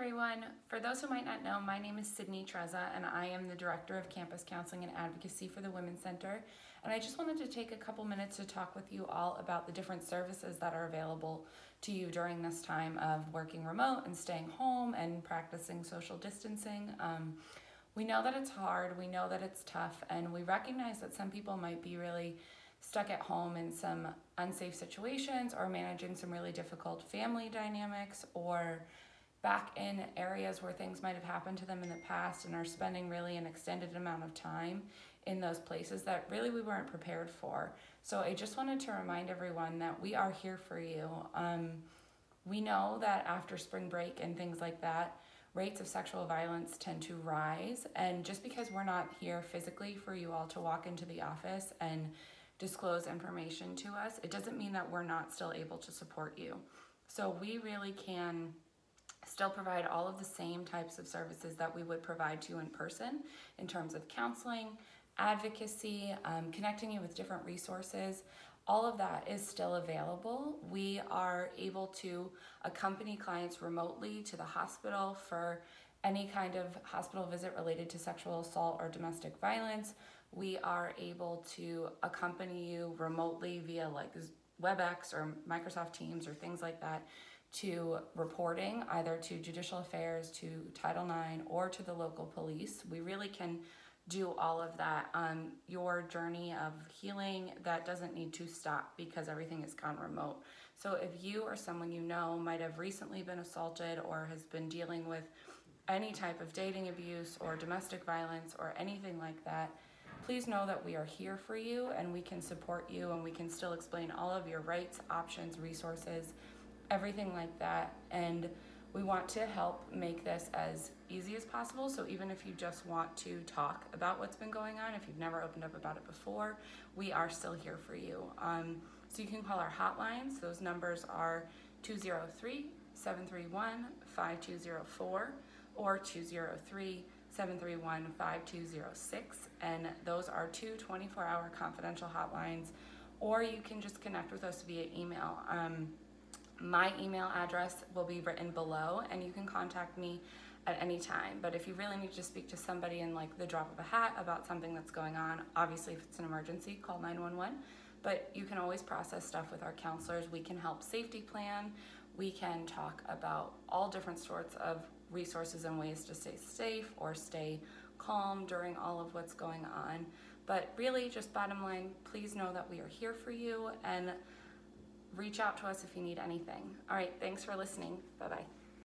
everyone. For those who might not know, my name is Sydney Treza and I am the Director of Campus Counseling and Advocacy for the Women's Center. And I just wanted to take a couple minutes to talk with you all about the different services that are available to you during this time of working remote and staying home and practicing social distancing. Um, we know that it's hard, we know that it's tough, and we recognize that some people might be really stuck at home in some unsafe situations or managing some really difficult family dynamics or back in areas where things might have happened to them in the past and are spending really an extended amount of time in those places that really we weren't prepared for. So I just wanted to remind everyone that we are here for you. Um, we know that after spring break and things like that, rates of sexual violence tend to rise. And just because we're not here physically for you all to walk into the office and disclose information to us, it doesn't mean that we're not still able to support you. So we really can still provide all of the same types of services that we would provide to you in person in terms of counseling, advocacy, um, connecting you with different resources. All of that is still available. We are able to accompany clients remotely to the hospital for any kind of hospital visit related to sexual assault or domestic violence. We are able to accompany you remotely via like WebEx or Microsoft Teams or things like that to reporting either to judicial affairs, to Title IX, or to the local police. We really can do all of that on your journey of healing that doesn't need to stop because everything has gone remote. So if you or someone you know might have recently been assaulted or has been dealing with any type of dating abuse or domestic violence or anything like that, please know that we are here for you and we can support you and we can still explain all of your rights, options, resources, everything like that. And we want to help make this as easy as possible. So even if you just want to talk about what's been going on, if you've never opened up about it before, we are still here for you. Um, so you can call our hotlines. Those numbers are 203 731 5204 or 203 731 5206. And those are two 24 hour confidential hotlines. Or you can just connect with us via email. Um, my email address will be written below and you can contact me at any time. But if you really need to speak to somebody in like the drop of a hat about something that's going on, obviously if it's an emergency, call 911. But you can always process stuff with our counselors. We can help safety plan. We can talk about all different sorts of resources and ways to stay safe or stay calm during all of what's going on. But really, just bottom line, please know that we are here for you and reach out to us if you need anything. All right, thanks for listening. Bye bye.